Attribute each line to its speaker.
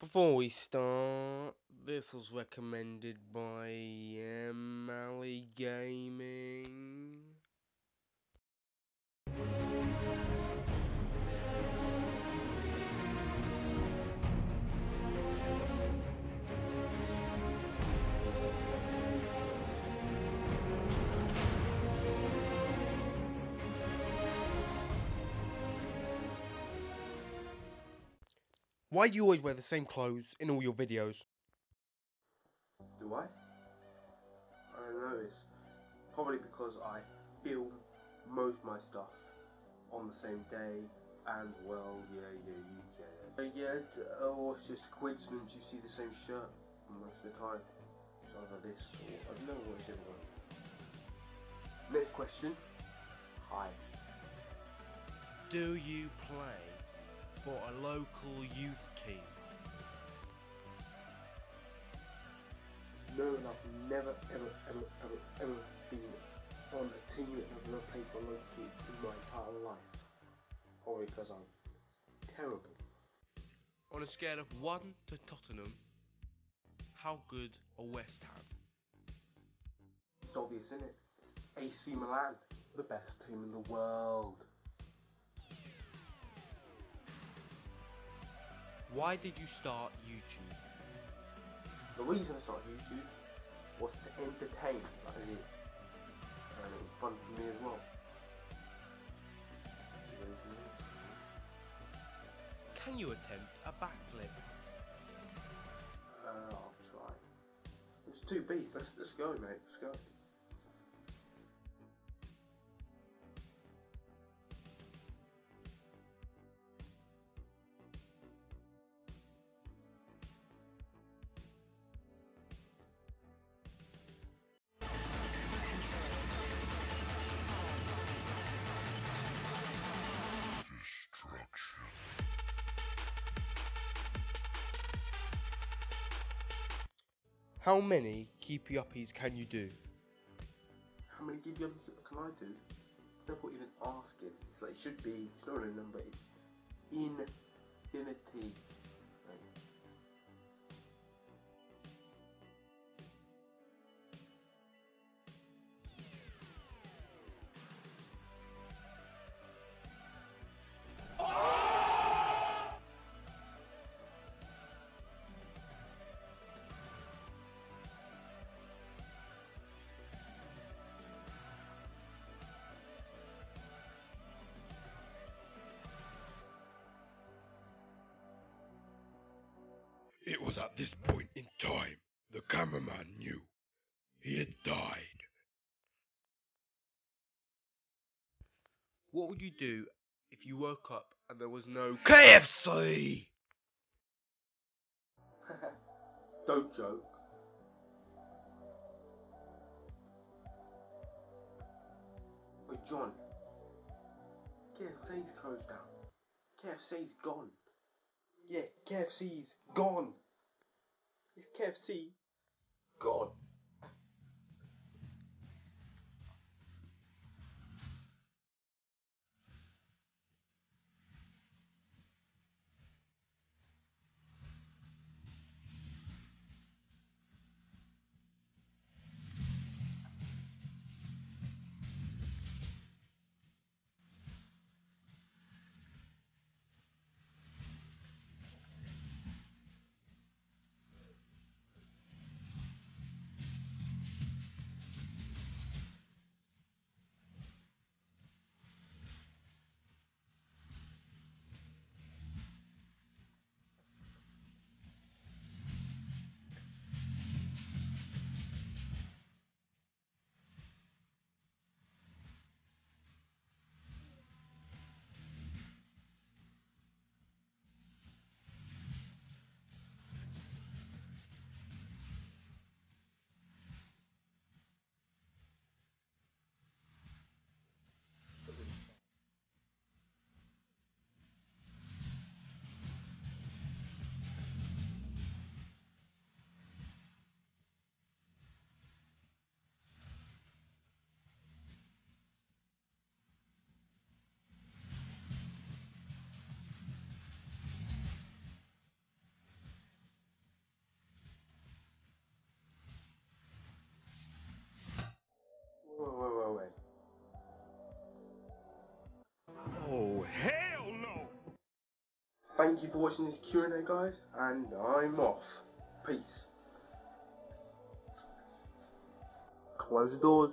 Speaker 1: Before we start, this was recommended by um, M. Alley Gaming. Why do you always wear the same clothes in all your videos?
Speaker 2: Do I? I don't know. It's probably because I film most of my stuff on the same day, and well, yeah, yeah, you get it. Uh, yeah, d- or it's just a coincidence you see the same shirt most of the time. It's either this or I don't know what it's the. Next question. Hi.
Speaker 1: Do you play for a local youth team?
Speaker 2: No, and I've never, ever, ever, ever, ever been on a team and I've never played for a local team in my entire life. Probably because I'm terrible.
Speaker 1: On a scale of 1 to Tottenham, how good are West Ham?
Speaker 2: It's obvious, isn't it? It's AC Milan, the best team in the world.
Speaker 1: Why did you start YouTube?
Speaker 2: The reason I started YouTube was to entertain, like I did. And it was fun for me as well.
Speaker 1: Can you attempt a backflip?
Speaker 2: Uh, I'll try. It's too beats. Let's let's go, mate. Let's go.
Speaker 1: How many keepy uppies can you do?
Speaker 2: How many DBM can I do? No point even asking. It's like it should be. It's not a number. It's infinity.
Speaker 3: It was at this point in time the cameraman knew he had died.
Speaker 1: What would you do if you woke up and there was no KFC?
Speaker 2: Don't joke. Wait, John. KFC's closed down. KFC's gone. Yeah, KFC's gone. Is KFC gone? Thank you for watching this Q&A, guys, and I'm off. Peace. Close the doors.